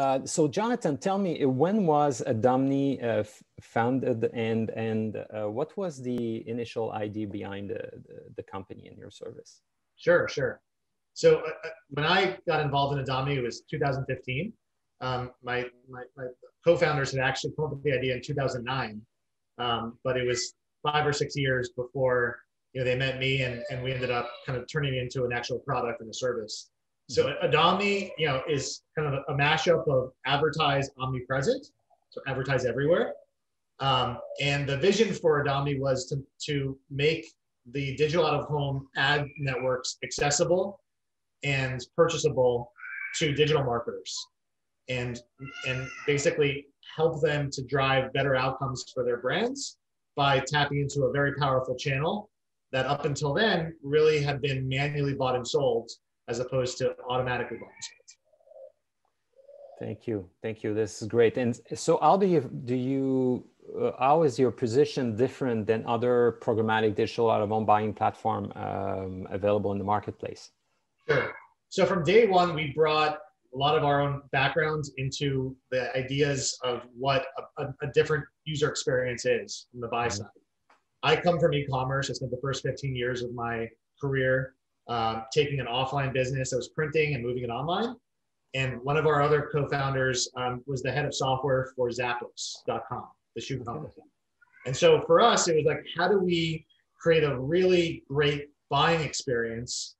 Uh, so, Jonathan, tell me, when was Adomni uh, founded, and and uh, what was the initial idea behind the, the, the, company and your service? Sure, sure. So, uh, uh, when I got involved in Adomni, it was 2015. Um, my, my, my co-founders had actually come up with the idea in 2009, um, but it was five or six years before you know they met me, and, and we ended up kind of turning it into an actual product and a service. So Adomni, you know, is kind of a mashup of advertise omnipresent, so advertise everywhere. Um, and the vision for Adomni was to, to make the digital out of home ad networks accessible and purchasable to digital marketers and and basically help them to drive better outcomes for their brands by tapping into a very powerful channel that up until then really had been manually bought and sold as opposed to automatically and. Thank you, thank you. This is great. And so, how do you do you? Uh, how is your position different than other programmatic digital out of home buying platform um, available in the marketplace? Sure. So from day one, we brought a lot of our own backgrounds into the ideas of what a, a, a different user experience is from the buy mm-hmm. side. I come from e-commerce. I spent the first 15 years of my career um, taking an offline business that was printing and moving it online. And one of our other co-founders um, was the head of software for Zappos.com, the shoe company. And so for us, it was like, how do we create a really great buying experience,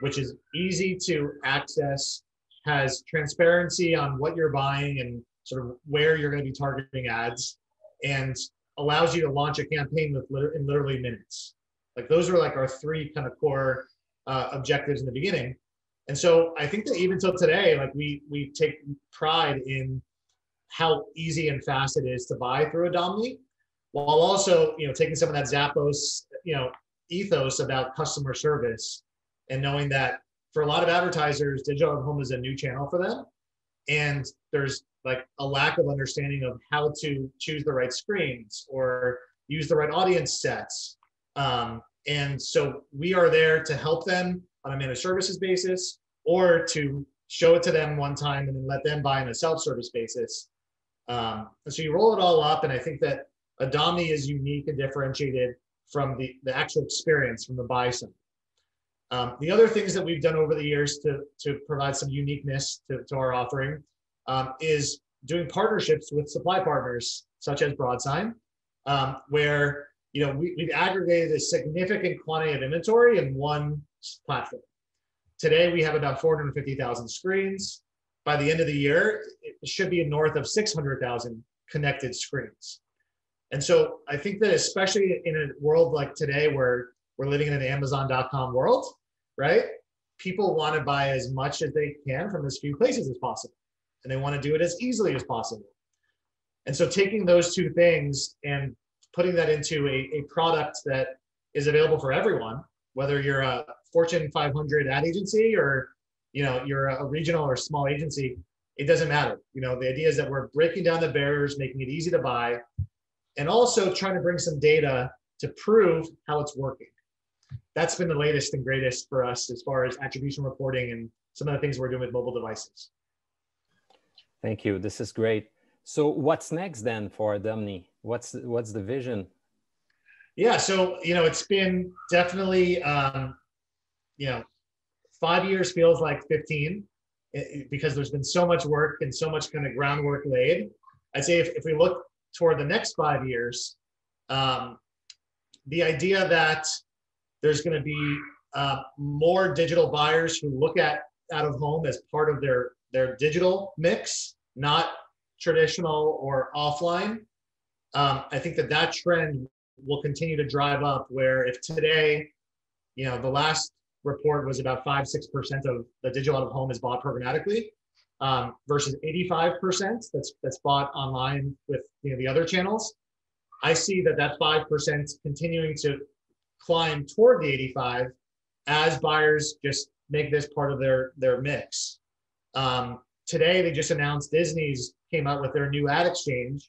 which is easy to access, has transparency on what you're buying and sort of where you're going to be targeting ads, and allows you to launch a campaign with in literally minutes. Like those are like our three kind of core uh, objectives in the beginning. And so I think that even till today, like we we take pride in how easy and fast it is to buy through Adomni, while also you know taking some of that Zappos you know ethos about customer service and knowing that for a lot of advertisers, digital home is a new channel for them, and there's like a lack of understanding of how to choose the right screens or use the right audience sets. Um, and so we are there to help them on a managed services basis or to show it to them one time and then let them buy on a self-service basis. Um, and so you roll it all up, and I think that Adomni is unique and differentiated from the, the actual experience from the buy side. Um, the other things that we've done over the years to, to provide some uniqueness to, to our offering um, is doing partnerships with supply partners such as Broadsign, um, where you know, we, we've aggregated a significant quantity of inventory in one platform. Today, we have about 450,000 screens. By the end of the year, it should be north of 600,000 connected screens. And so I think that especially in a world like today where we're living in an Amazon.com world, right? People want to buy as much as they can from as few places as possible. And they want to do it as easily as possible. And so taking those two things and putting that into a, a product that is available for everyone, whether you're a Fortune 500 ad agency or you know you're a regional or small agency, it doesn't matter. You know the idea is that we're breaking down the barriers, making it easy to buy, and also trying to bring some data to prove how it's working. That's been the latest and greatest for us as far as attribution reporting and some of the things we're doing with mobile devices. Thank you. This is great. So what's next then for Adomni? What's what's the vision? Yeah, so you know, it's been definitely um, you know, five years feels like 15 because there's been so much work and so much kind of groundwork laid. I'd say if, if we look toward the next five years, um, the idea that there's going to be uh, more digital buyers who look at out of home as part of their their digital mix, not traditional or offline um, I think that that trend will continue to drive up. Where if today, you know, the last report was about five six percent of the digital out of home is bought programmatically, um, versus 85 percent that's that's bought online with you know the other channels. I see that that five percent continuing to climb toward the 85 as buyers just make this part of their their mix. Um, today they just announced Disney's came out with their new ad exchange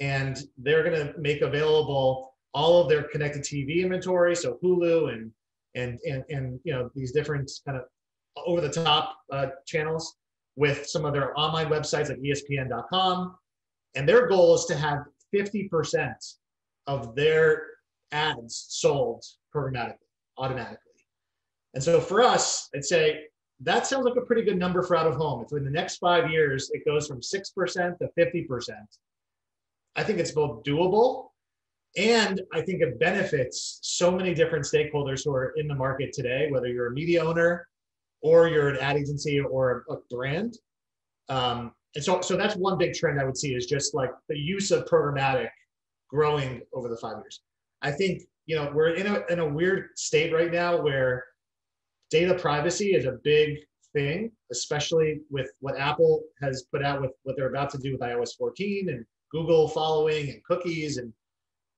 and they're going to make available all of their connected TV inventory, so Hulu and and and and you know these different kind of over the top uh, channels with some of their online websites like ESPN.com. And their goal is to have 50% of their ads sold programmatically, automatically. And so for us, I'd say that sounds like a pretty good number for out of home. If in the next five years it goes from 6% to 50%, I think it's both doable and I think it benefits so many different stakeholders who are in the market today, whether you're a media owner or you're an ad agency or a brand. Um, and so, so that's one big trend I would see is just like the use of programmatic growing over the five years. I think, you know, we're in a, in a weird state right now where data privacy is a big thing, especially with what Apple has put out with what they're about to do with iOS 14 and Google following and cookies and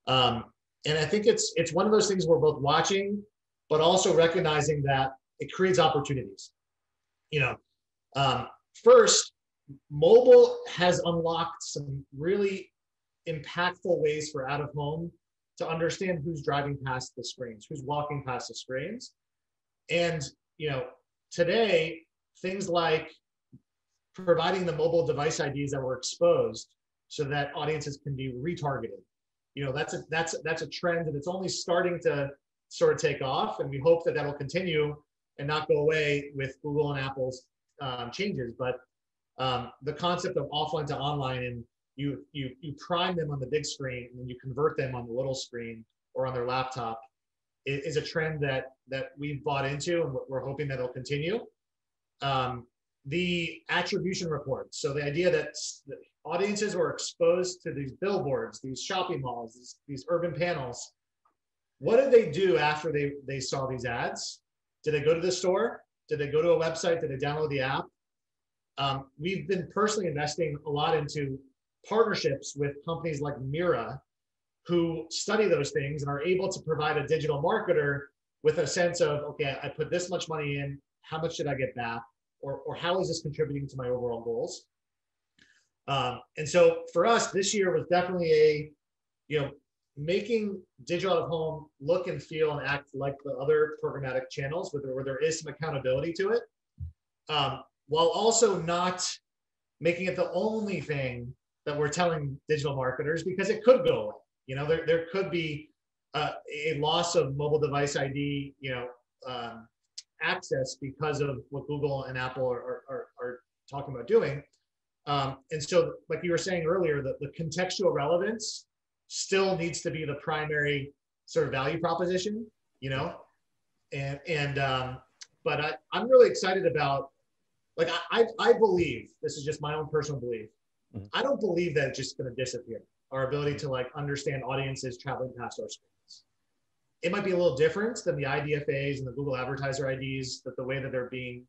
um, and I think it's it's one of those things we're both watching, but also recognizing that it creates opportunities. You know, um, first, mobile has unlocked some really impactful ways for out of home to understand who's driving past the screens, who's walking past the screens, and you know, today things like providing the mobile device IDs that were exposed so that audiences can be retargeted. You know that's a that's that's a trend and it's only starting to sort of take off and we hope that that'll continue and not go away with google and apple's um, changes. But um, the concept of offline to online and you you you prime them on the big screen and you convert them on the little screen or on their laptop is, a trend that that we've bought into and we're hoping that it'll continue um, the attribution report so the idea that audiences were exposed to these billboards, these shopping malls, these, these urban panels. What did they do after they, they saw these ads? Did they go to the store? Did they go to a website? Did they download the app? Um, we've been personally investing a lot into partnerships with companies like Mira, who study those things and are able to provide a digital marketer with a sense of, okay, I put this much money in, how much did I get back? Or, or how is this contributing to my overall goals? Um, and so for us, this year was definitely a, you know, making digital out of home look and feel and act like the other programmatic channels where there, where there is some accountability to it, um, while also not making it the only thing that we're telling digital marketers because it could go away. You know, there, there could be uh, a loss of mobile device ID, you know, um, access because of what Google and Apple are, are, are talking about doing. Um, and so, like you were saying earlier, the, the contextual relevance still needs to be the primary sort of value proposition, you know? And, and um, but I, I'm really excited about, like, I, I believe, this is just my own personal belief, mm-hmm. I don't believe that it's just going to disappear. Our ability to like understand audiences traveling past our screens. It might be a little different than the IDFAs and the Google Advertiser IDs, that the way that they're being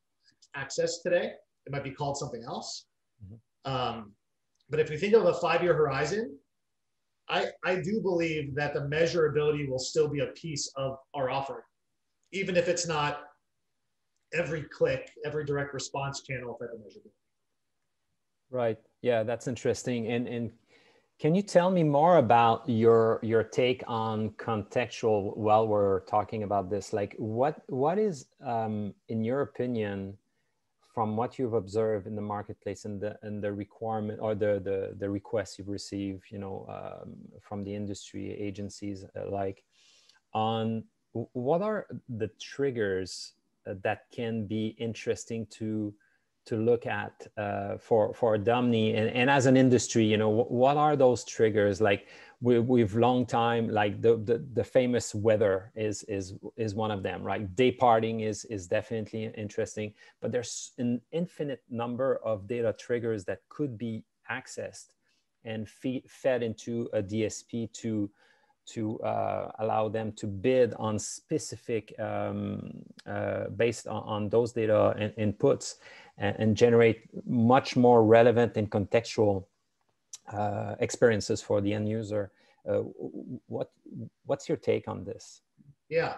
accessed today. It might be called something else. Mm-hmm. Um, but if we think of a five-year horizon, I, I do believe that the measurability will still be a piece of our offering, even if it's not every click, every direct response channel type of measurability. Right. Yeah, that's interesting. And and can you tell me more about your your take on contextual while we're talking about this? Like, what what is, um, in your opinion, from what you've observed in the marketplace and the and the requirement or the the, the requests you've received you know um, from the industry agencies uh, like on what are the triggers uh, that can be interesting to to look at uh, for for Domni and, and as an industry you know what are those triggers? Like we, we've long time like the, the, the famous weather is is is one of them right? Day parting is is definitely interesting but there's an infinite number of data triggers that could be accessed and feed, fed into a dsp to to uh, allow them to bid on specific um, uh, based on, on, those data and inputs and, and, generate much more relevant and contextual uh, experiences for the end user. Uh, what what's your take on this? Yeah,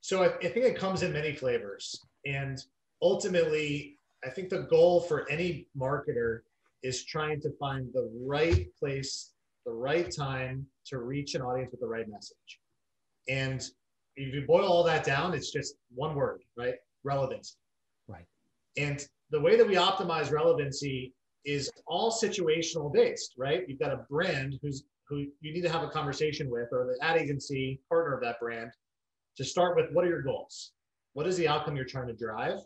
so I, I think it comes in many flavors, and ultimately, I think the goal for any marketer is trying to find the right place, the right time to reach an audience with the right message. And if you boil all that down, it's just one word, right? Relevance. And the way that we optimize relevancy is all situational based, right? You've got a brand who's who you need to have a conversation with, or the ad agency partner of that brand, to start with what are your goals? What is the outcome you're trying to drive?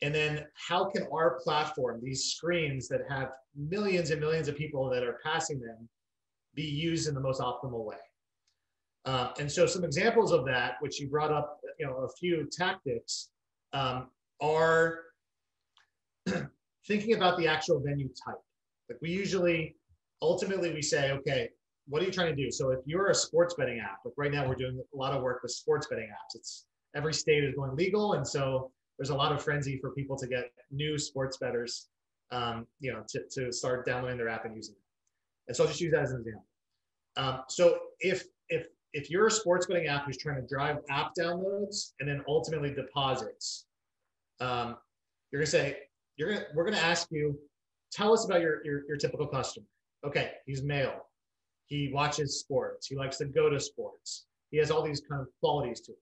And then how can our platform, these screens that have millions and millions of people that are passing them, be used in the most optimal way? Uh, and so some examples of that, which you brought up, you know, a few tactics, um, are thinking about the actual venue type. Like we usually, ultimately, we say, okay, what are you trying to do? So if you're a sports betting app, like right now we're doing a lot of work with sports betting apps. It's every state is going legal, and so there's a lot of frenzy for people to get new sports betters, um, you know, to, to start downloading their app and using it. And so I'll just use that as an example. Um, so if if if you're a sports betting app who's trying to drive app downloads and then ultimately deposits, um, you're gonna say, you're gonna we're gonna ask you, tell us about your, your your typical customer. Okay, he's male. He watches sports. He likes to go to sports. He has all these kind of qualities to him.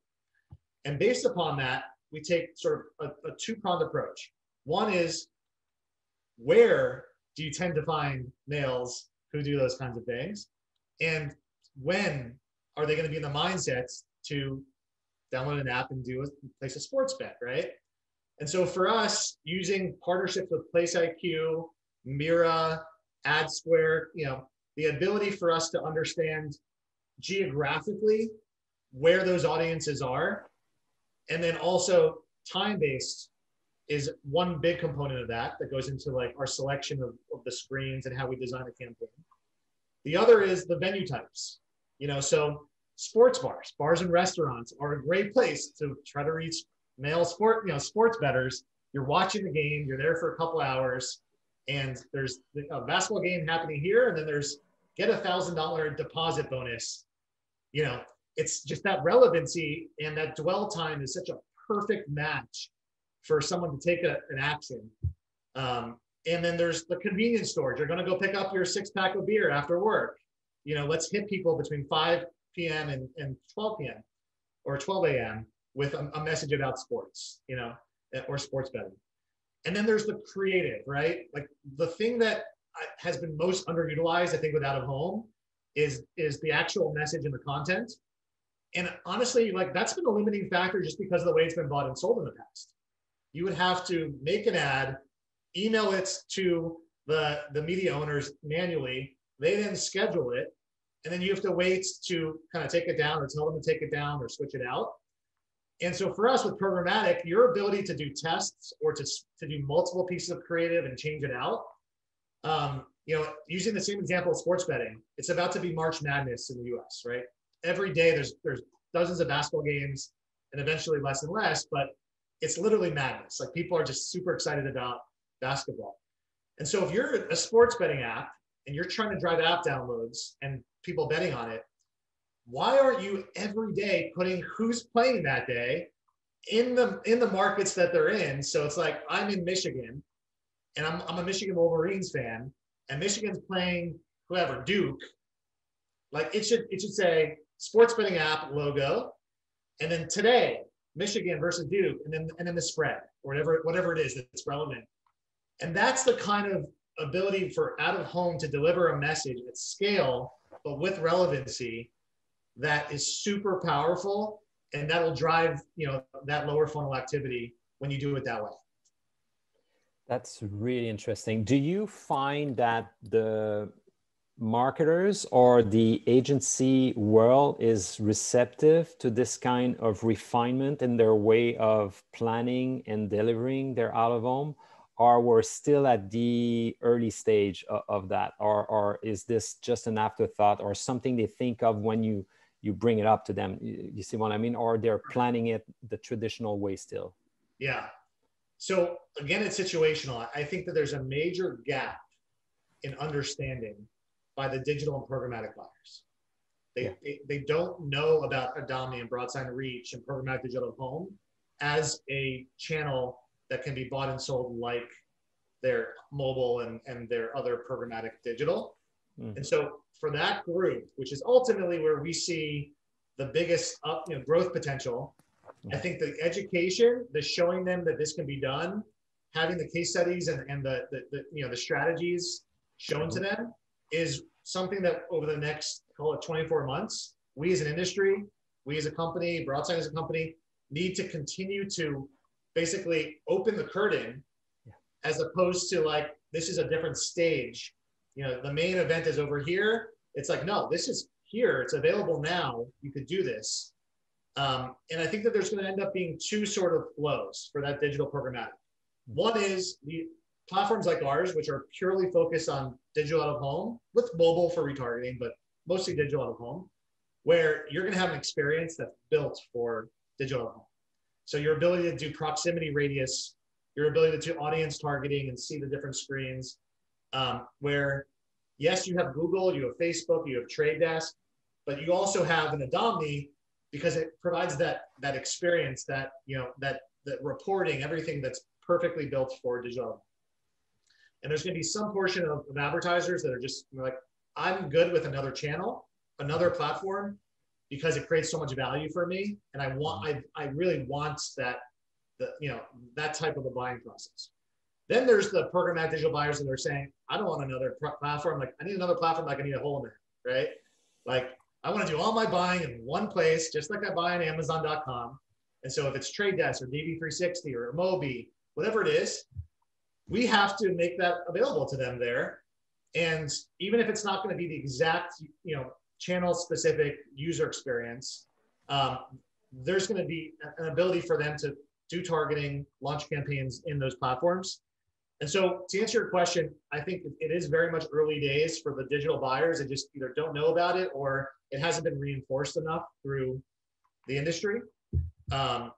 And based upon that, we take sort of a, a two-pronged approach. One is where do you tend to find males who do those kinds of things? And when are they going to be in the mindsets to download an app and do a place a sports bet, right? And so for us, using partnerships with Place IQ, Mira, AdSquare, you know, the ability for us to understand geographically where those audiences are, and then also time-based is one big component of that that goes into like our selection of, of the screens and how we design a campaign. The other is the venue types. You know, so sports bars, bars and restaurants are a great place to try to reach male sport, you know, sports betters. You're watching the game, you're there for a couple hours, and there's a basketball game happening here, and then there's get a thousand dollar deposit bonus. You know, it's just that relevancy and that dwell time is such a perfect match for someone to take a, an action. Um, and then there's the convenience stores. You're going to go pick up your six pack of beer after work. You know, let's hit people between 5 p.m. And, and 12 p.m. or 12 a.m. with a, a message about sports, you know, eh, or sports betting. And then there's the creative, right? Like the thing that has been most underutilized, I think, with out of home is is the actual message and the content. And honestly, like that's been a limiting factor just because of the way it's been bought and sold in the past. You would have to make an ad, email it to the the media owners manually. They then schedule it, and then you have to wait to kind of take it down or tell them to take it down or switch it out. And so for us with programmatic, your ability to do tests or to, to do multiple pieces of creative and change it out, um, you know, using the same example of sports betting, it's about to be March Madness in the US, right? Every day there's there's dozens of basketball games and eventually less and less, but it's literally madness. Like people are just super excited about basketball. And so if you're a sports betting app and you're trying to drive app downloads and people betting on it, why aren't you every day putting who's playing that day in the in the markets that they're in? So it's like I'm in Michigan and I'm, I'm a Michigan Wolverines fan and Michigan's playing whoever, Duke. Like it should it should say sports betting app logo, and then today, Michigan versus Duke, and then and then the spread or whatever whatever it is that's relevant. And that's the kind of ability for out of home to deliver a message at scale, but with relevancy that is super powerful and that'll drive you know that lower funnel activity when you do it that way. That's really interesting. Do you find that the marketers or the agency world is receptive to this kind of refinement in their way of planning and delivering their out of home or we're still at the early stage of, of that? Or, or is this just an afterthought or something they think of when you you bring it up to them. You, see what i mean? Or they're planning it the traditional way still. Yeah. So again it's situational. I think that there's a major gap in understanding by the digital and programmatic buyers. They, yeah. they, they, don't know about Adomni and Broadsign reach and programmatic digital home as a channel that can be bought and sold like their mobile and, and their other programmatic digital. Mm. And so for that group, which is ultimately where we see the biggest up, you know, growth potential, I think the education, the showing them that this can be done, having the case studies and, and the, the, the you know the strategies shown to them is something that over the next call it 24 months, we as an industry, we as a company, Broadsign as a company, need to continue to basically open the curtain yeah. as opposed to like this is a different stage. You know, the main event is over here. It's like, no, this is here. It's available now. You could do this. Um, and I think that there's going to end up being two sort of flows for that digital programmatic. One is the platforms like ours, which are purely focused on digital out of home with mobile for retargeting, but mostly digital out of home, where you're going to have an experience that's built for digital out of home. So your ability to do proximity radius, your ability to do audience targeting and see the different screens, um, where yes, you have Google, you have Facebook, you have Trade Desk, but you also have an Adomni because it provides that that experience, that you know, that that reporting, everything that's perfectly built for digital. And there's going to be some portion of, of advertisers that are just like, I'm good with another channel, another platform, because it creates so much value for me, and I want, I, I really want that, the you know, that type of a buying process. Then there's the programmatic digital buyers that are saying, I don't want another platform. Like I need another platform. Like I need a hole in there, right? Like I want to do all my buying in one place, just like I buy on Amazon.com. And so if it's Trade Desk or DV360 or Mobi, whatever it is, we have to make that available to them there. And even if it's not going to be the exact, you know, channel specific user experience, um, there's going to be an ability for them to do targeting, launch campaigns in those platforms. And so to answer your question, I think it is very much early days for the digital buyers. They just either don't know about it or it hasn't been reinforced enough through the industry. Um,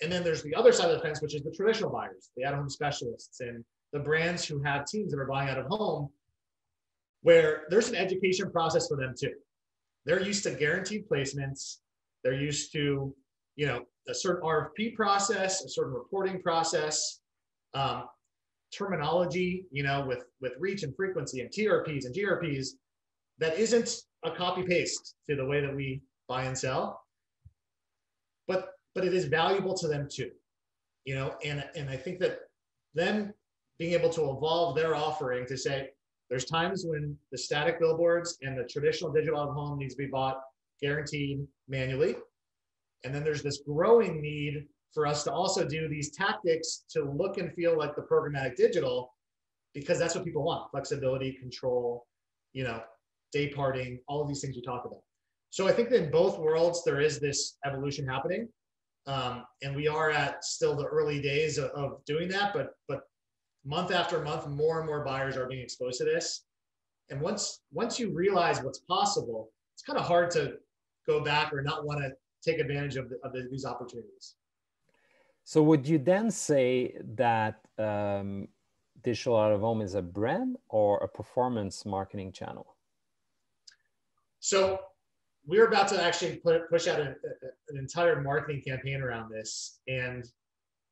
and then there's the other side of the fence, which is the traditional buyers, the at-home specialists and the brands who have teams that are buying out of home, where there's an education process for them too. They're used to guaranteed placements. They're used to, you know, a certain RFP process, a certain reporting process, um, terminology, you know, with with reach and frequency and TRPs and GRPs that isn't a copy paste to the way that we buy and sell. But but it is valuable to them too. You know, and and I think that them being able to evolve their offering to say there's times when the static billboards and the traditional digital of home needs to be bought guaranteed manually. And then there's this growing need for us to also do these tactics to look and feel like the programmatic digital because that's what people want. Flexibility control you know day parting all of these things you talk about. So i think that in both worlds there is this evolution happening. Um, and we are at still the early days of, of doing that but but month after month more and more buyers are being exposed to this. And once once you realize what's possible it's kind of hard to go back or not want to take advantage of, the, of the, these opportunities so would you then say that um, digital out of home is a brand or a performance marketing channel? So we're about to actually put, push out a, a, an entire marketing campaign around this, and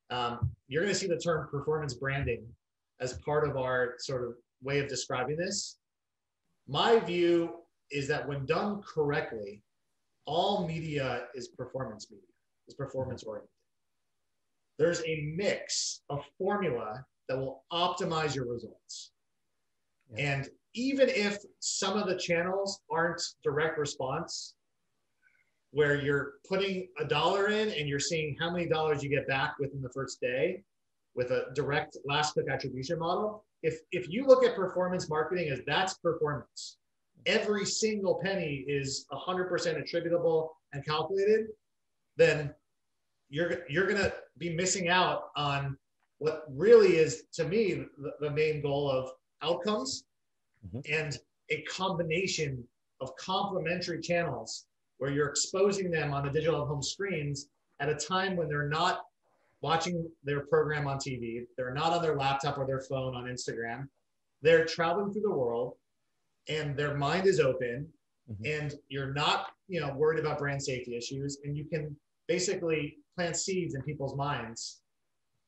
um, you're going to see the term performance branding as part of our sort of way of describing this. My view is that when done correctly, all media is performance media, is performance oriented there's a mix of formula that will optimize your results. Yeah. And even if some of the channels aren't direct response, where you're putting a dollar in and you're seeing how many dollars you get back within the first day with a direct last click attribution model, if, if you look at performance marketing as that's performance, every single penny is 100% attributable and calculated, then you're you're gonna be missing out on what really is to me the, the main goal of outcomes mm-hmm. and a combination of complementary channels where you're exposing them on the digital home screens at a time when they're not watching their program on TV, they're not on their laptop or their phone on Instagram. They're traveling through the world and their mind is open mm-hmm. and you're not, you know, worried about brand safety issues and you can basically plant seeds in people's minds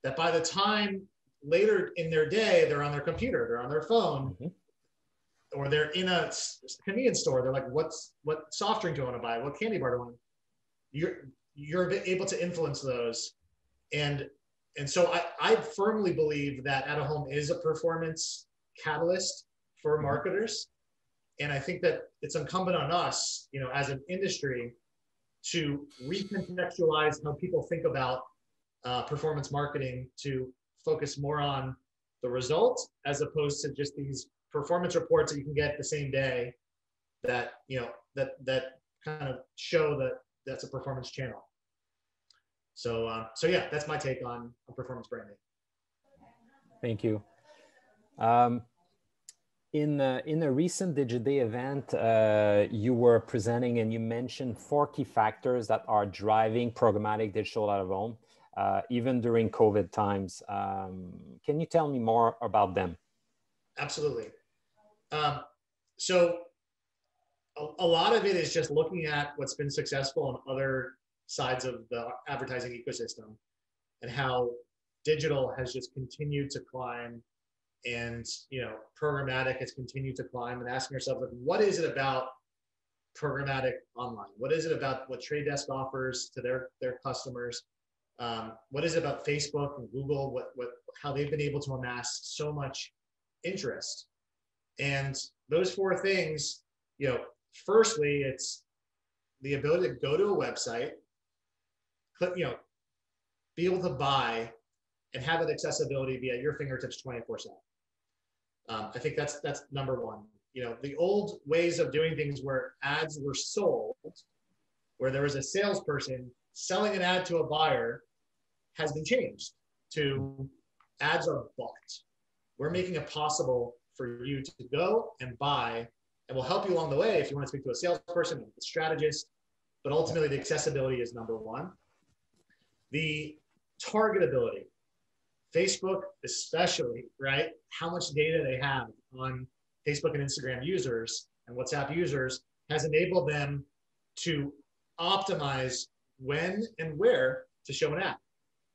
that by the time later in their day they're on their computer they're on their phone mm-hmm. or they're in a convenience store they're like what's what soft drink do i want to buy what candy bar do i want you're you're able to influence those and and so I, I firmly believe that at of home is a performance catalyst for mm-hmm. marketers. And I think that it's incumbent on us, you know, as an industry to recontextualize how people think about uh, performance marketing to focus more on the results as opposed to just these performance reports that you can get the same day that you know that that kind of show that that's a performance channel. So uh, so yeah that's my take on, on performance branding. Thank you. Um, in in a recent Digiday event, uh, you were presenting and you mentioned four key factors that are driving programmatic digital out of home, uh, even during COVID times. Um, can you tell me more about them? Absolutely. Um, so, a, a lot of it is just looking at what's been successful on other sides of the advertising ecosystem and how digital has just continued to climb and you know programmatic has continued to climb and asking yourself like what is it about programmatic online? What is it about what trade desk offers to their their customers? Um, what is it about facebook and google what what how they've been able to amass so much interest? And those four things you know firstly it's the ability to go to a website click you know be able to buy and have that accessibility be at your fingertips 24 7 um, I think that's that's number one. You know, the old ways of doing things where ads were sold, where there was a salesperson selling an ad to a buyer, has been changed to ads are bought. We're making it possible for you to go and buy, and we'll help you along the way if you want to speak to a salesperson, a strategist. But ultimately, the accessibility is number one. The targetability. Facebook, especially, right? How much data they have on Facebook and Instagram users and WhatsApp users has enabled them to optimize when and where to show an ad.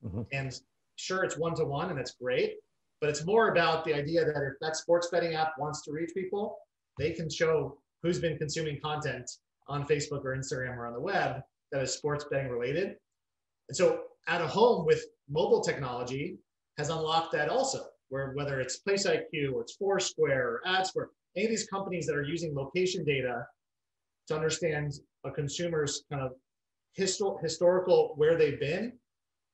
Mm-hmm. And sure, it's one to one, and that's great. But it's more about the idea that if that sports betting app wants to reach people, they can show who's been consuming content on Facebook or Instagram or on the web that is sports betting related. And so, at of home with mobile technology, has unlocked that also, where whether it's Place IQ or it's Foursquare or AdSquare, any of these companies that are using location data to understand a consumer's kind of histor- historical where they've been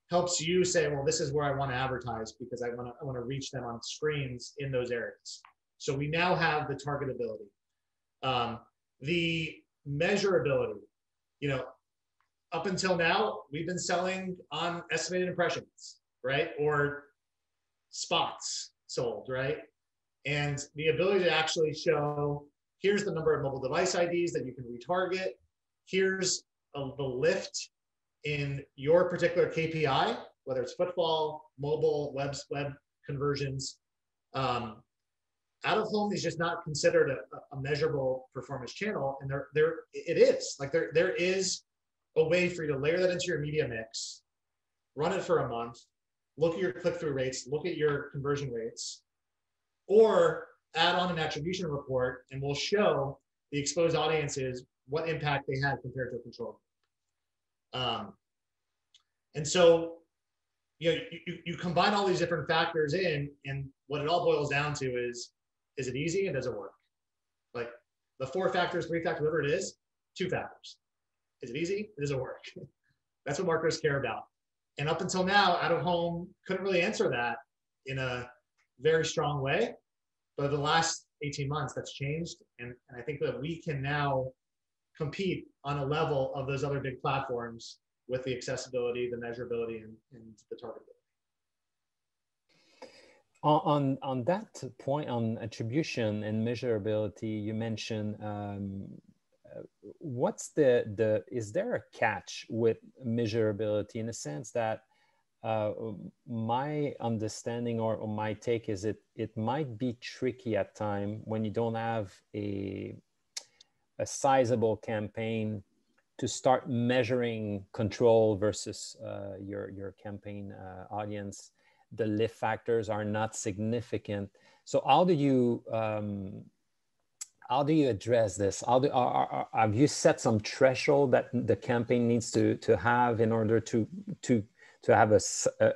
helps you say, well, this is where I want to advertise because I want to I want to reach them on screens in those areas. So we now have the targetability, um, the measurability. You know, up until now, we've been selling on estimated impressions, right? Or spots sold, right? And the ability to actually show here's the number of mobile device IDs that you can retarget, here's a, the lift in your particular KPI, whether it's football, mobile, web, web conversions. Um, out of home is just not considered a, a, measurable performance channel, and there, there it is. Like there, there is a way for you to layer that into your media mix, run it for a month, look at your click-through rates, look at your conversion rates, or add on an attribution report and we'll show the exposed audiences what impact they had compared to a control. Um, and so, you know, you, you combine all these different factors in, and what it all boils down to is, is it easy and does it work? Like the four factors, three factors, whatever it is, two factors. Is it easy? Does it work? That's what marketers care about. And up until now, out of home couldn't really answer that in a very strong way. But the last 18 months, that's changed. And, and I think that we can now compete on a level of those other big platforms with the accessibility, the measurability, and, and the targetability. On, on that point on attribution and measurability, you mentioned um, what's the the is there a catch with measurability in the sense that uh, my understanding or, or, my take is it it might be tricky at time when you don't have a a sizable campaign to start measuring control versus uh, your your campaign uh, audience. The lift factors are not significant. So how do you um, how do you address this? How do, are, are, have you set some threshold that the campaign needs to, to have in order to, to to have a,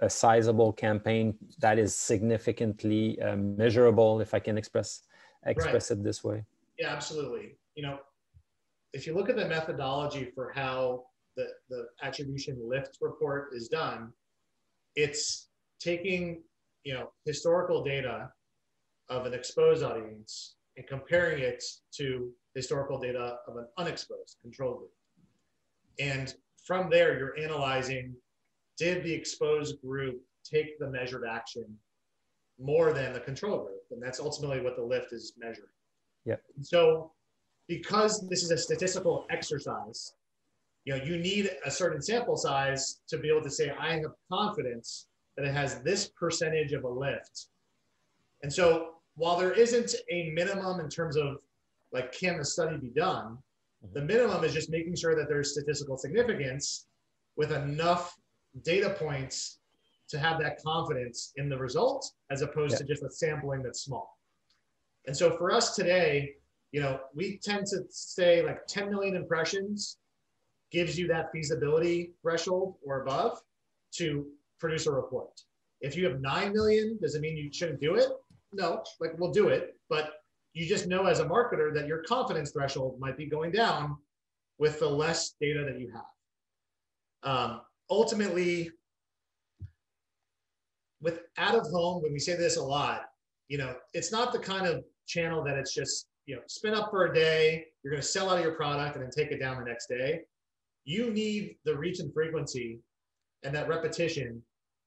a sizable campaign that is significantly uh, measurable, if I can express express right. it this way. Yeah, absolutely. You know, if you look at the methodology for how the, the attribution lift report is done, it's taking you know historical data of an exposed audience and comparing it to historical data of an unexposed control group. And from there, you're analyzing did the exposed group take the measured action more than the control group? And that's ultimately what the lift is measuring. Yeah. So because this is a statistical exercise, you know, you need a certain sample size to be able to say, I have confidence that it has this percentage of a lift. And so while there isn't a minimum in terms of like, can the study be done? The mhm. minimum is just making sure that there's statistical significance with enough data points to have that confidence in the result as opposed yeah. to just a sampling that's small. And so for us today, you know, we tend to say like 10 million impressions gives you that feasibility threshold or above to produce a report. If you have 9 million, does it mean you shouldn't do it? No, like we'll do it, but you just know as a marketer that your confidence threshold might be going down with the less data that you have. Um, ultimately, with out of home, when we say this a lot, you know, it's not the kind of channel that it's just, you know, spin up for a day, you're going to sell out of your product and then take it down the next day. You need the reach and frequency and that repetition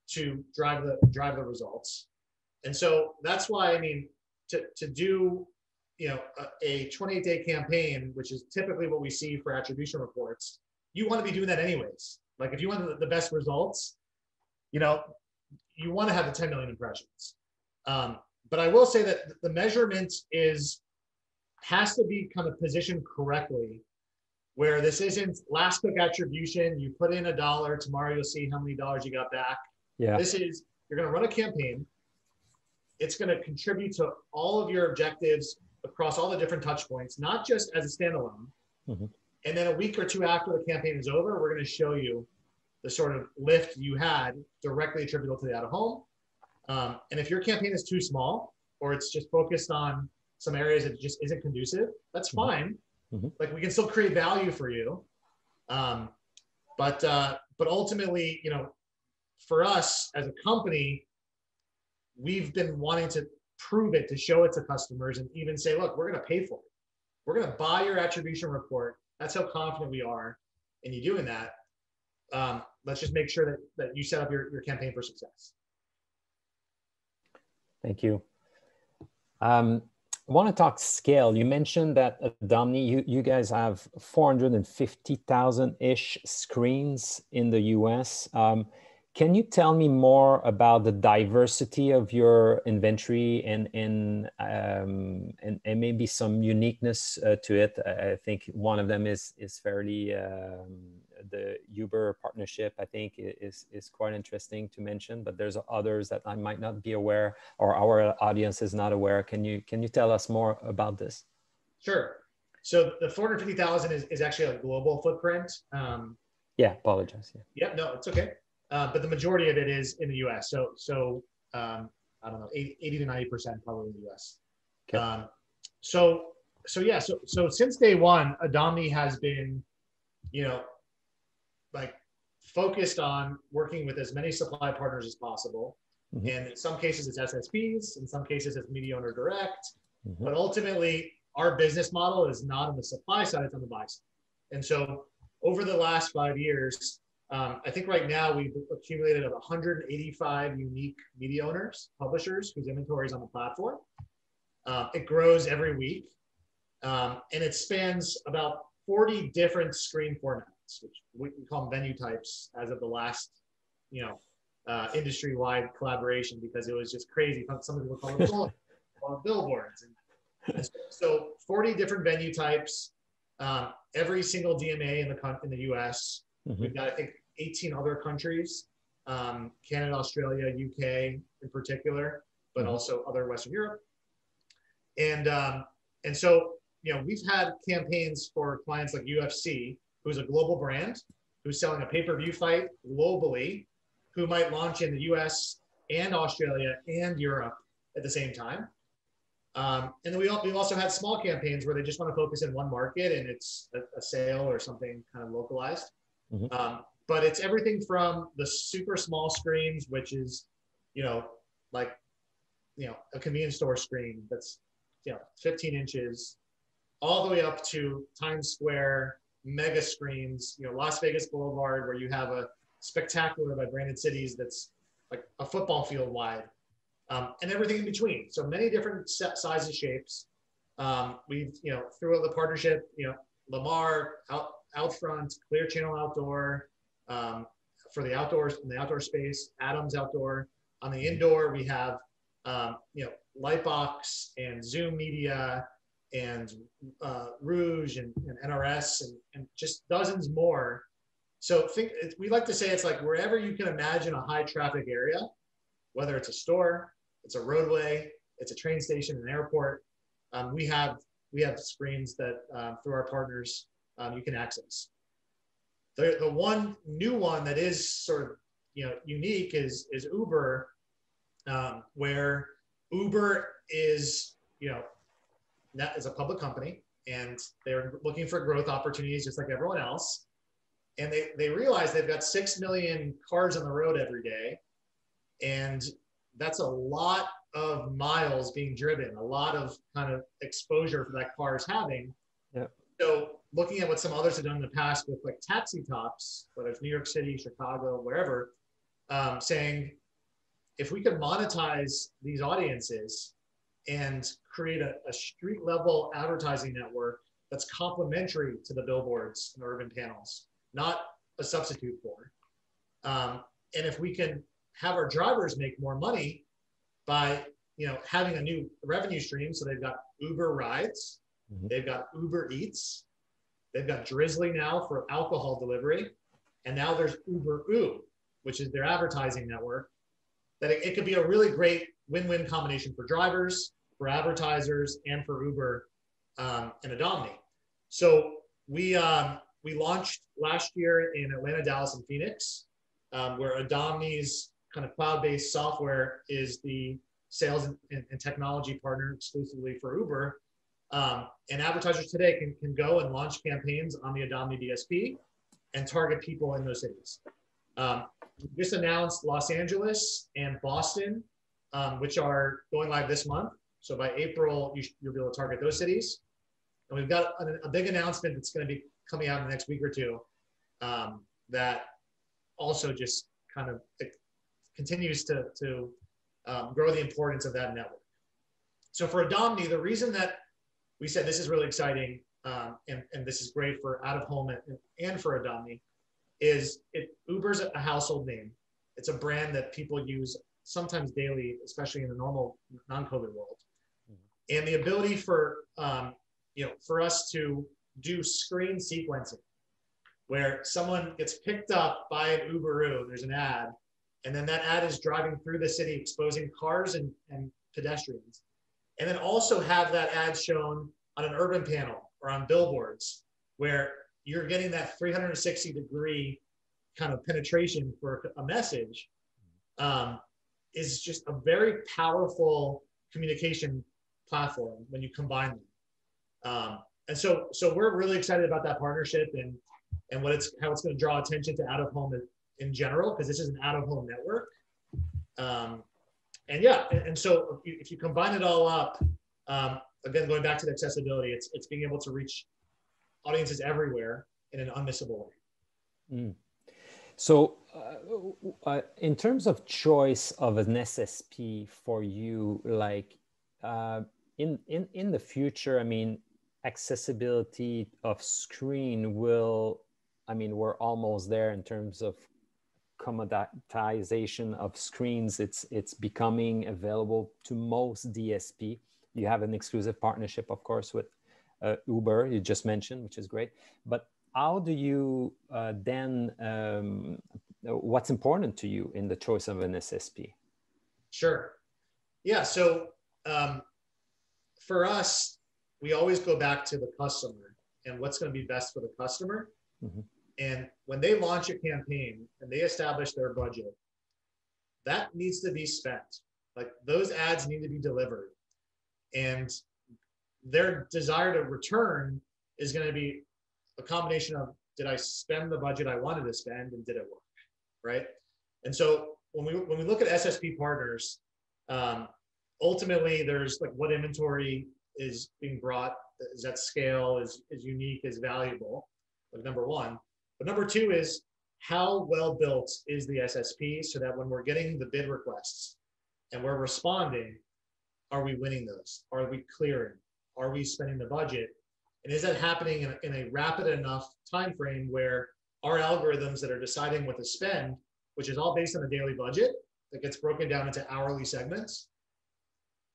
to drive the drive the results. And so that's why I mean to, to do you know a, a 28 day campaign, which is typically what we see for attribution reports, you want to be doing that anyways. Like if you want the, the best results, you know, you want to have the 10 million impressions. Um, but I will say that the measurement is has to be kind of positioned correctly where this isn't last click attribution you put in a dollar tomorrow you'll see how many dollars you got back yeah this is you're going to run a campaign it's going to contribute to all of your objectives across all the different touch points not just as a standalone mm-hmm. and then a week or two after the campaign is over we're going to show you the sort of lift you had directly attributable to the out of home um, and if your campaign is too small or it's just focused on some areas that just isn't conducive, that's mm-hmm. fine. Mm-hmm. Like we can still create value for you. Um, but uh, but ultimately, you know, for us as a company, we've been wanting to prove it, to show it to customers, and even say, look, we're going to pay for it. We're going to buy your attribution report. That's how confident we are in you doing that. Um, let's just make sure that, that you set up your, your campaign for success. Thank you. Um, I want to talk scale. You mentioned that at Domni, you, you guys have 450,000-ish screens in the US. Um, can you tell me more about the diversity of your inventory and and um, and, and, maybe some uniqueness uh, to it? I think one of them is is fairly um, the Uber partnership. I think is is quite interesting to mention, but there's others that I might not be aware or our audience is not aware. Can you can you tell us more about this? Sure. So the 450,000 is, is actually a global footprint. Um, yeah, apologize. Yeah. yeah, no, it's okay uh, but the majority of it is in the U.S. So so um, I don't know, 80, 80 to 90 percent probably in the U.S. Okay. Um, so so yeah, so so since day one, Adomni has been, you know, like focused on working with as many supply partners as possible. Mm-hmm. And in some cases, it's SSPs. In some cases, it's media owner direct. Mm-hmm. But ultimately, our business model is not on the supply side; it's on the buy side. And so, over the last five years, um, I think right now we've accumulated of 185 unique media owners, publishers whose inventory is on the platform. Uh, it grows every week, um, and it spans about 40 different screen formats, which we, call them venue types as of the last, you know, uh, industry-wide collaboration because it was just crazy. Some people call call billboards, and, and so 40 different venue types. Um, every single DMA in the in the U.S. Mm-hmm. We've got, I think, 18 other countries um, Canada, Australia, UK in particular, but mm-hmm. also other Western Europe. And, um, and so, you know, we've had campaigns for clients like UFC, who's a global brand, who's selling a pay per view fight globally, who might launch in the US and Australia and Europe at the same time. Um, and then we we've also had small campaigns where they just want to focus in one market and it's a, a sale or something kind of localized. Mm-hmm. Um, but it's everything from the super small screens, which is, you know, like, you know, a convenience store screen that's, you know, 15 inches, all the way up to Times Square mega screens, you know, Las Vegas Boulevard, where you have a spectacular by Branded Cities that's like a football field wide, um, and everything in between. So many different sizes, shapes. Um, we've, you know, through the partnership, you know, Lamar out Outfront, Clear Channel Outdoor um, for the outdoors in the outdoor space, Adams Outdoor. On the indoor, we have um, you know Lightbox and Zoom Media and uh, Rouge and, and NRS and, and just dozens more. So think we like to say it's like wherever you can imagine a high traffic area, whether it's a store, it's a roadway, it's a train station, an airport. Um, we have we have screens that uh, through our partners um, you can access. The, the one new one that is sort of you know unique is is Uber, um, where Uber is you know that is a public company and they're looking for growth opportunities just like everyone else. And they, they realize they've got 6 million cars on the road every day. And that's a lot of miles being driven, a lot of kind of exposure for that car is having. Yeah. So looking at what some others have done in the past with like taxi tops, whether it's New York City, Chicago, wherever, um, saying if we could monetize these audiences and create a, a street level advertising network that's complementary to the billboards and urban panels, not a substitute for. Um, and if we can have our drivers make more money by you know having a new revenue stream, so they've got Uber rides, mm-hmm. they've got Uber Eats, they've got Drizly now for alcohol delivery, and now there's Uber OOH, which is their advertising network. That it, it could be a really great win-win combination for drivers, for advertisers and for Uber um, and Adomni. So we um, we launched last year in Atlanta, Dallas, and Phoenix, um, where Adomni's kind of cloud-based software is the sales and, and technology partner exclusively for Uber. Um, and advertisers today can, can go and launch campaigns on the Adomni DSP and target people in those cities. Um, just announced Los Angeles and Boston, um, which are going live this month. So by April, you will be able to target those cities. And we've got a, a big announcement that's going to be coming out in the next week or two um, that also just kind of continues to, to um, grow the importance of that network. So for Adomni, the reason that we said this is really exciting um, and, and this is great for out of home and, and for Adomni is it Uber's a household name. It's a brand that people use sometimes daily, especially in the normal non-COVID world and the ability for um, you know for us to do screen sequencing where someone gets picked up by an Uber OOH, there's an ad, and then that ad is driving through the city exposing cars and, and pedestrians. And then also have that ad shown on an urban panel or on billboards where you're getting that 360 degree kind of penetration for a message um, is just a very powerful communication platform when you combine them. Um, and so, so we're really excited about that partnership and and what it's how it's going to draw attention to out of home in, general because this is an out of home network. Um, and yeah, and, and so if you, if you, combine it all up, um, again going back to the accessibility, it's it's being able to reach audiences everywhere in an unmissable way. Mm. So, uh, uh, in terms of choice of an SSP for you, like uh, in in in the future i mean accessibility of screen will i mean we're almost there in terms of commoditization of screens it's it's becoming available to most dsp you have an exclusive partnership of course with uh, uber you just mentioned which is great but how do you uh, then um, what's important to you in the choice of an ssp sure yeah so um, for us, we always go back to the customer and what's going to be best for the customer. Mm-hmm. And when they launch a campaign and they establish their budget, that needs to be spent. Like those ads need to be delivered. And their desire to return is going to be a combination of did I spend the budget I wanted to spend and did it work? Right. And so when we when we look at SSP partners, um, ultimately there's like what inventory is being brought is at scale, is is unique, is valuable. Like number one. But number two is how well built is the SSP so that when we're getting the bid requests and we're responding, are we winning those? Are we clearing? Are we spending the budget? And is that happening in a, in a rapid enough time frame where our algorithms that are deciding what to spend, which is all based on a daily budget that gets broken down into hourly segments,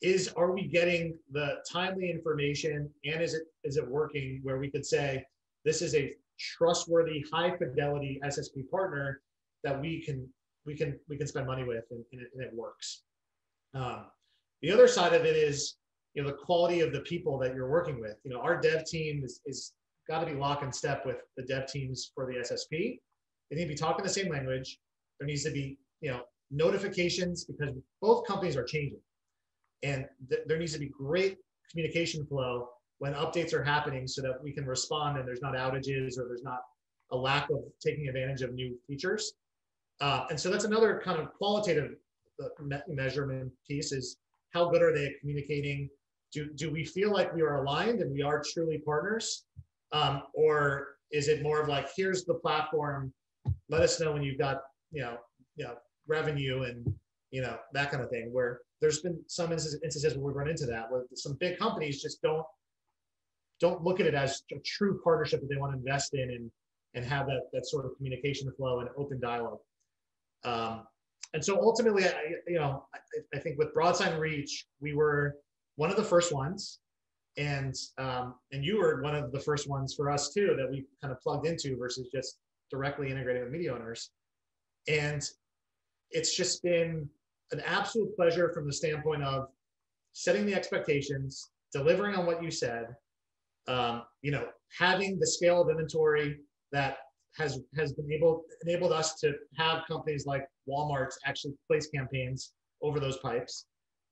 is are we getting the timely information and is it is it working where we could say this is a trustworthy high fidelity ssp partner that we can we can we can spend money with and, and, it, and it, works. Um, the other side of it is you know the quality of the people that you're working with. You know our dev team is, is got to be lock and step with the dev teams for the ssp they need to be talking the same language. There needs to be you know notifications because both companies are changing. And th- there needs to be great communication flow when updates are happening so that we can respond and there's not outages or there's not a lack of taking advantage of new features. Uh, and so that's another kind of qualitative uh, me- measurement piece is how good are they at communicating? Do, do we feel like we are aligned and we are truly partners? Um, or is it more of like, here's the platform, let us know when you've got, you know, you know, revenue and, you know, that kind of thing where there's been some instances where we've run into that where some big companies just don't don't look at it as a true partnership that they want to invest in and and have that that sort of communication flow and open dialogue. Um, and so ultimately, I, you know, I, I, think with Broadsign Reach, we were one of the first ones, and um, and you were one of the first ones for us too that we kind of plugged into versus just directly integrating with media owners. And it's just been an absolute pleasure from the standpoint of setting the expectations, delivering on what you said, um, you know, having the scale of inventory that has has been able enabled us to have companies like Walmart actually place campaigns over those pipes.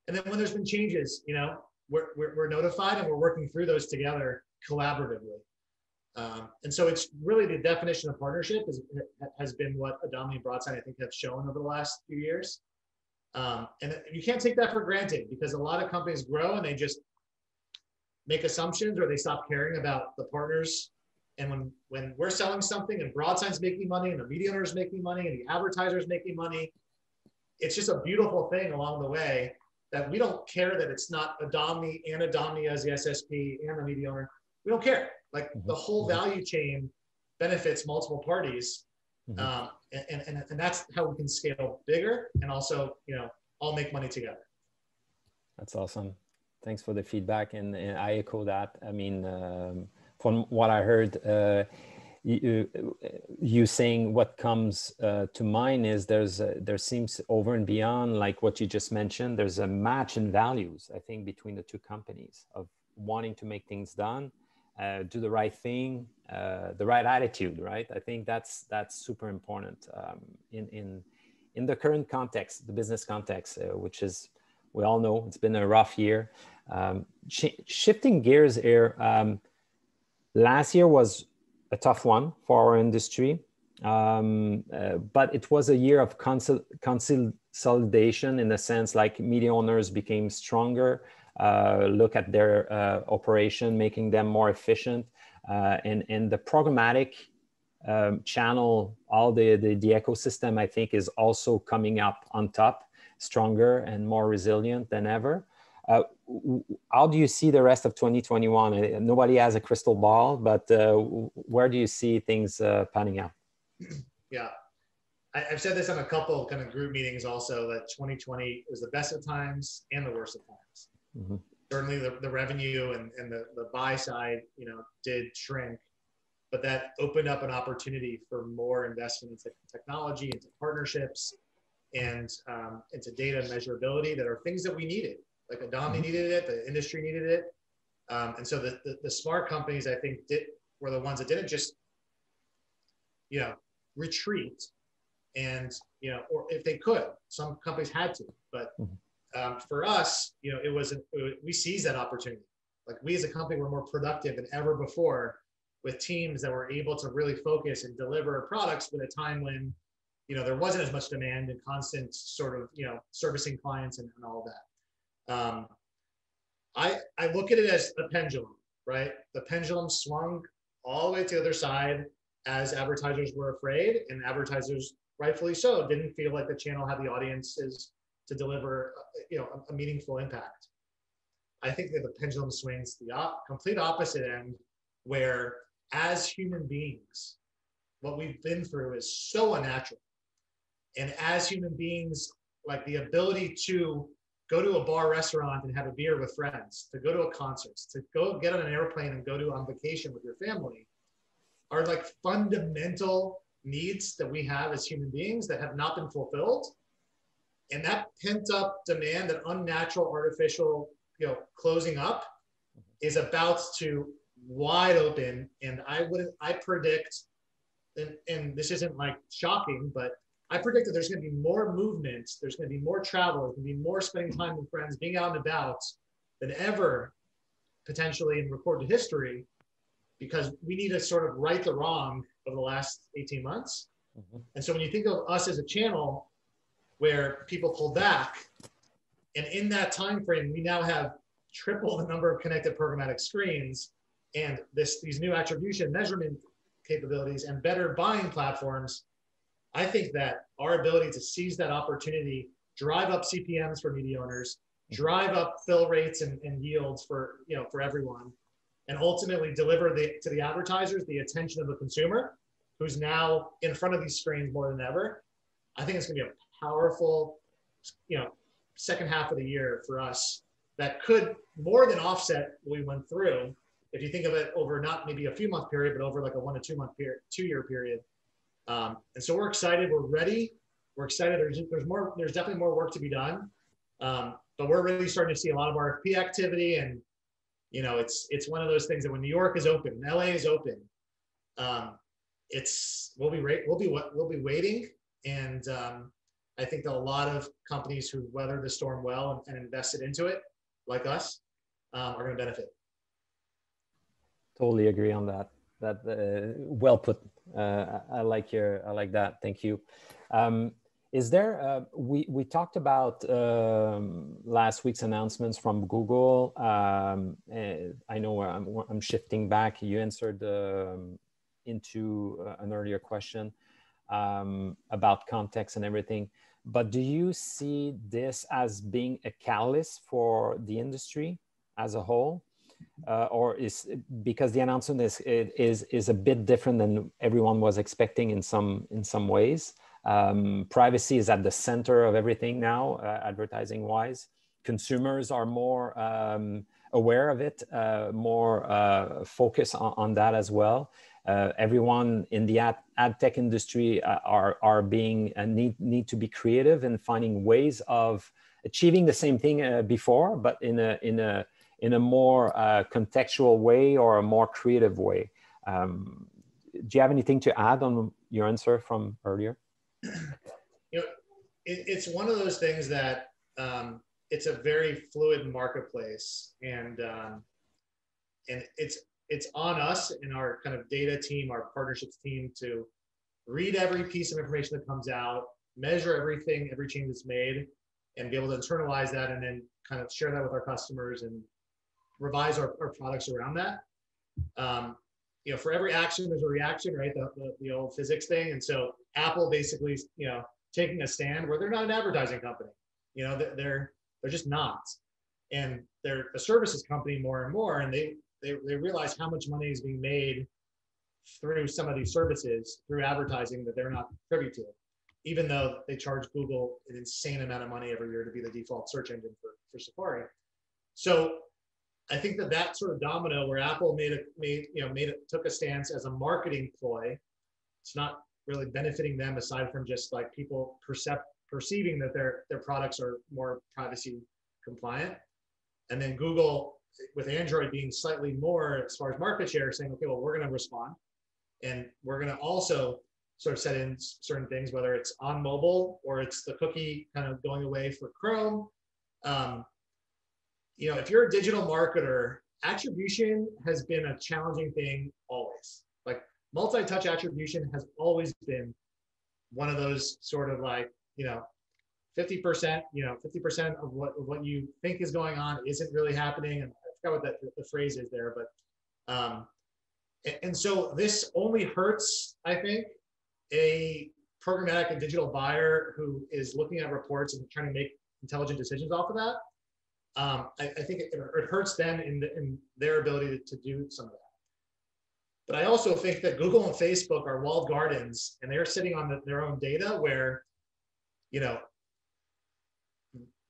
And then when there's been changes, you know, we're, we're, we're notified and we're working through those together collaboratively. Um, and so it's really the definition of partnership is, has been what Adomni and Broadsign, I think, have shown over the last few years. Um, and you can't take that for granted because a lot of companies grow and they just make assumptions or they stop caring about the partners. And when when we're selling something and Broadsign's making money and the media owner is making money and the advertiser is making money, it's just a beautiful thing along the way that we don't care that it's not a Adomni and a Adomni as the SSP and the media owner. We don't care. Like mm-hmm. the whole mm-hmm. value chain benefits multiple parties Mm-hmm. Um, and, and, and that's how we can scale bigger and also, you know, all make money together. That's awesome. Thanks for the feedback. And, and I echo that. I mean, um, from what I heard, uh, you, you saying what comes uh, to mind is there's a, there seems over and beyond like what you just mentioned there's a match in values i think between the two companies of wanting to make things done uh, do the right thing, uh, the right attitude, right? I think that's that's super important um, in in in the current context, the business context, uh, which is we all know it's been a rough year. Um, sh- shifting gears here, um, last year was a tough one for our industry, um, uh, but it was a year of consul- consolidation in the sense like media owners became stronger uh, look at their uh, operation, making them more efficient. Uh, and, and the programmatic um, channel, all the, the, the ecosystem, I think, is also coming up on top, stronger and more resilient than ever. Uh, how do you see the rest of 2021? Nobody has a crystal ball, but uh, where do you see things uh, panning out? Yeah, I, have said this on a couple kind of group meetings also that 2020 was the best of times and the worst of times. Mm-hmm. Certainly, the, the revenue and, and the, the buy side, you know, did shrink, but that opened up an opportunity for more investment into technology, into partnerships, and um, into data measurability that are things that we needed. Like Adomni mm-hmm. needed it, the industry needed it, um, and so the, the, the smart companies, I think, did were the ones that didn't just, you know, retreat, and you know, or if they could, some companies had to, but mm-hmm. um, for us, you know, it was we seized that opportunity. Like we as a company were more productive than ever before with teams that were able to really focus and deliver products with a time when you know there wasn't as much demand and constant sort of you know servicing clients and, and all that. Um, i i look at it as a pendulum right? The pendulum swung all the way to the other side as advertisers were afraid and advertisers rightfully so didn't feel like the channel had the audiences to deliver you know a, a meaningful impact. I think that the pendulum swings the op- complete opposite end where as human beings, what we've been through is so unnatural. And as human beings, like the ability to go to a bar restaurant and have a beer with friends, to go to a concert, to go get on an airplane and go to on vacation with your family are like fundamental needs that we have as human beings that have not been fulfilled. And that pent up demand, that unnatural, artificial, you know, closing up is about to wide open. And I would I predict, and, and this isn't like shocking, but I predict that there's going to be more movement, there's going to be more travel, there's going to be more spending time with friends, being out and about than ever potentially in recorded history, because we need to sort of right the wrong of the last 18 months. Mm-hmm. And so when you think of us as a channel where people pull back, and in that time frame, we now have triple the number of connected programmatic screens and this these new attribution measurement capabilities and better buying platforms, I think that our ability to seize that opportunity, drive up CPMS for media owners, drive up fill rates and, and yields for you know for everyone, and ultimately deliver the, to the advertisers the attention of the consumer, who's now in front of these screens more than ever. I think it's going to be a powerful, you know, second half of the year for us that could more than offset what we went through if you think of it over not maybe a few month period, but over like a one to two month period, two year period. Um, and so we're excited. We're ready. We're excited. There's there's more. There's definitely more work to be done. Um, but we're really starting to see a lot of RFP activity, and you know, it's it's one of those things that when New York is open, LA is open, um, it's we'll be we'll be we'll be waiting, and um, I think that a lot of companies who weathered the storm well and, and invested into it, like us, um, are going to benefit. Totally agree on that. That uh, well put. Uh, I like your. I like that. Thank you. Um, is there? Uh, we we talked about um, last week's announcements from Google. Um, I know I'm, I'm shifting back. You answered um, into uh, an earlier question um, about context and everything. But do you see this as being a catalyst for the industry as a whole? Uh, or is because the announcement is, is is a bit different than everyone was expecting in some in some ways. Um, privacy is at the center of everything now, uh, advertising wise. Consumers are more um, aware of it, uh, more uh, focus on, on, that as well. Uh, everyone in the ad, ad tech industry uh, are are being need need to be creative and finding ways of achieving the same thing before, but in a in a in a more uh, contextual way or a more creative way. Um, do you have anything to add on your answer from earlier? You know, it, it's one of those things that um, it's a very fluid marketplace, and um, and it's it's on us and our kind of data team, our partnerships team, to read every piece of information that comes out, measure everything, every change that's made, and be able to internalize that, and then kind of share that with our customers and revise our, our products around that. Um, you know, for every action, there's a reaction, right? The, the, the, old physics thing. And so Apple basically, you know, taking a stand where they're not an advertising company. You know, they're they're just not, and they're a services company more and more. And they they they realize how much money is being made through some of these services through advertising that they're not privy to, even though they charge Google an insane amount of money every year to be the default search engine for for Safari. So I think that that sort of domino where Apple made a made you know made it took a stance as a marketing ploy. It's not really benefiting them aside from just like people percep- perceiving that their their products are more privacy compliant. And then Google with Android being slightly more as far as market share saying, okay, well, we're going to respond. And we're going to also sort of set in certain things, whether it's on mobile or it's the cookie kind of going away for Chrome. Um, you know, if you're a digital marketer, attribution has been a challenging thing always. Like multi-touch attribution has always been one of those sort of like, you know, 50%, you know, 50% of what of what you think is going on isn't really happening. And I forgot what that the phrase is there, but um and, and so this only hurts, I think, a programmatic and digital buyer who is looking at reports and trying to make intelligent decisions off of that. Um, I, I, think it, it, hurts them in, the, in their ability to, to do some of that. But I also think that Google and Facebook are walled gardens and they're sitting on the, their own data where, you know,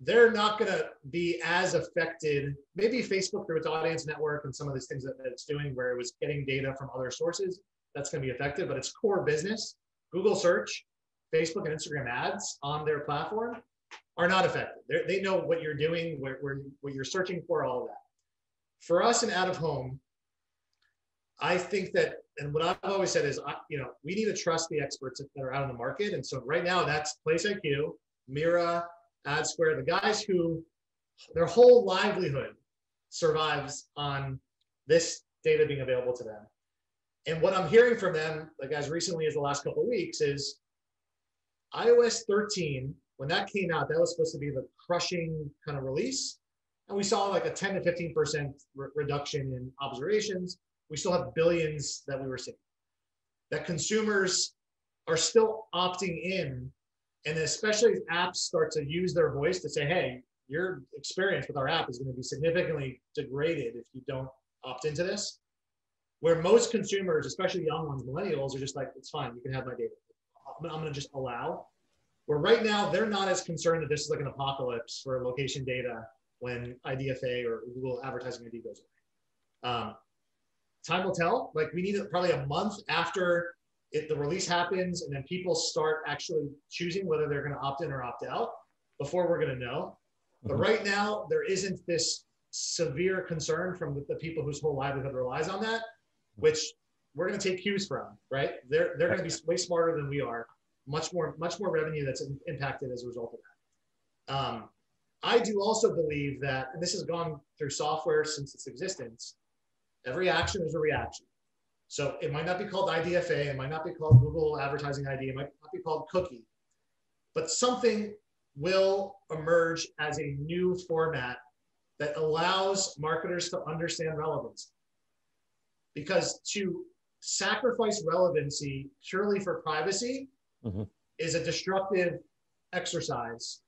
they're not going to be as affected. Maybe Facebook through its audience network and some of these things that, that it's doing where it was getting data from other sources, that's going to be affected, but its core business, Google search, Facebook and Instagram ads on their platform are not affected. They're, they know what you're doing, where, where, what you're searching for, all of that. For us in out of home, I think that, and what I've always said is, you know, we need to trust the experts that are out in the market. And so right now, that's PlaceIQ, Mira, AdSquare, the guys who their whole livelihood survives on this data being available to them. And what I'm hearing from them, like as recently as the last couple of weeks, is iOS 13 when that came out, that was supposed to be the crushing kind of release. And we saw like a 10 to 15% re- reduction in observations. We still have billions that we were seeing. That consumers are still opting in. And especially as apps start to use their voice to say, hey, your experience with our app is going to be significantly degraded if you don't opt into this. Where most consumers, especially young ones, millennials, are just like, it's fine, you can have my data. I'm, I'm going to just allow where right now they're not as concerned that this is like an apocalypse for location data when IDFA or Google advertising ID goes away. Um, time will tell. Like we need probably a month after it, the release happens, and then people start actually choosing whether they're going to opt in or opt out before we're going to know. But mm-hmm. right now, there isn't this severe concern from the, the people whose whole livelihood relies on that, which we're going to take cues from. Right? They're they're going to be way smarter than we are much more much more revenue that's impacted as a result of that. Um, I do also believe that, and this has gone through software since its existence. Every action is a reaction. So it might not be called IDFA, it might not be called Google Advertising ID, it might not be called cookie, but something will emerge as a new format that allows marketers to understand relevance. Because to sacrifice relevancy purely for privacy mm-hmm. is a destructive exercise.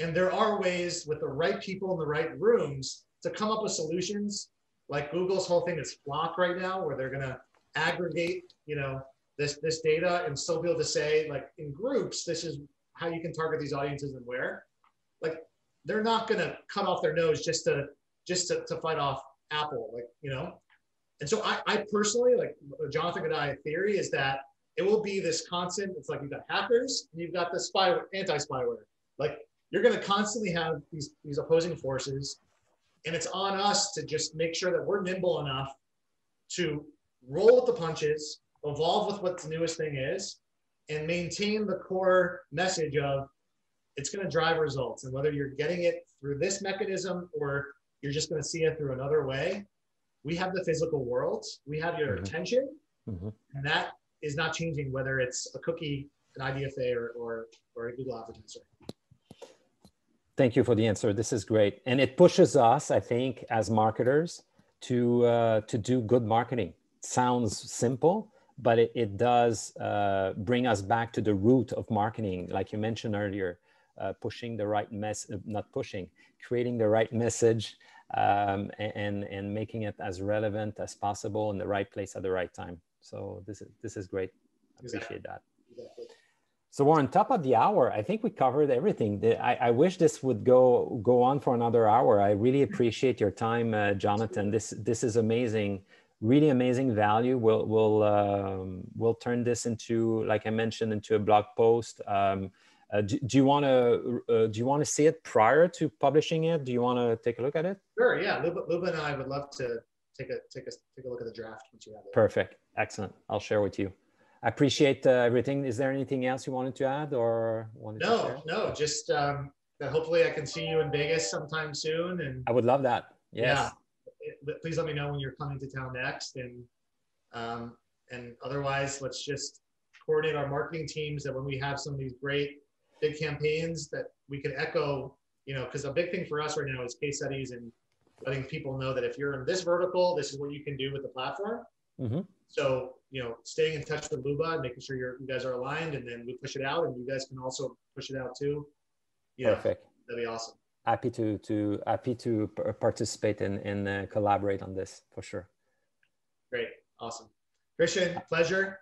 And there are ways with the right people in the right rooms to come up with solutions like Google's whole thing is FLoC right now, where they're going to aggregate, you know, this, this data and still be able to say like in groups, this is how you can target these audiences and where. Like they're not going to cut off their nose just to, just to, to fight off Apple, like, you know? And so I, I personally, like Jonathan and I theory is that it will be this constant. It's like you've got hackers and you've got the spyware, anti-spyware. Like you're going to constantly have these these opposing forces, and it's on us to just make sure that we're nimble enough to roll with the punches, evolve with what the newest thing is, and maintain the core message of it's going to drive results. And whether you're getting it through this mechanism or you're just going to see it through another way, we have the physical world, we have your mm-hmm. attention, mm-hmm. and that is not changing whether it's a cookie, an IDFA, or, or, or a Google advertiser. Thank you for the answer. This is great. And it pushes us, I think, as marketers to, uh, to do good marketing. Sounds simple, but it, it does uh, bring us back to the root of marketing, like you mentioned earlier, uh, pushing the right mess, uh, not pushing, creating the right message um, and, and making it as relevant as possible in the right place at the right time. So this is this is great. I appreciate that. So we're on top of the hour. I think we covered everything. I, I, wish this would go go on for another hour. I really appreciate your time, uh, Jonathan. This this is amazing, really amazing value. We'll we'll um, we'll turn this into, like I mentioned, into a blog post. Um, uh, do, do, you want to uh, do you want to see it prior to publishing it? Do you want to take a look at it? Sure. Yeah, Luba, Luba and I would love to take a take a take a look at the draft once you have it. Perfect. Excellent. I'll share with you. I appreciate uh, everything. Is there anything else you wanted to add or wanted no? No, no, just um, that hopefully I can see you in Vegas sometime soon. And I would love that. Yes. Yeah. Please let me know when you're coming to town next. And um, and otherwise, let's just coordinate our marketing teams that when we have some of these great big campaigns that we can echo, you know, because a big thing for us right now is case studies and letting people know that if you're in this vertical, this is what you can do with the platform. Mm-hmm. So, you know, staying in touch with Luba, making sure you're, you guys are aligned, and then we push it out, and you guys can also push it out too. Yeah, Perfect. That'd be awesome. Happy to to happy to participate and and uh, collaborate on this for sure. Great, awesome, Christian. Pleasure.